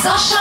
suis.